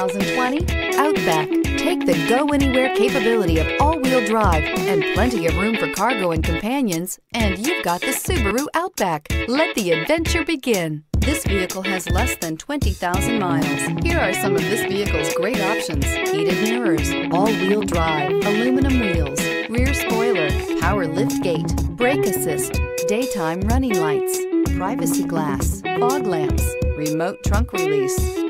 2020 Outback. Take the go anywhere capability of all-wheel drive and plenty of room for cargo and companions, and you've got the Subaru Outback. Let the adventure begin. This vehicle has less than 20,000 miles. Here are some of this vehicle's great options. Heated mirrors, all-wheel drive, aluminum wheels, rear spoiler, power lift gate, brake assist, daytime running lights, privacy glass, fog lamps, remote trunk release.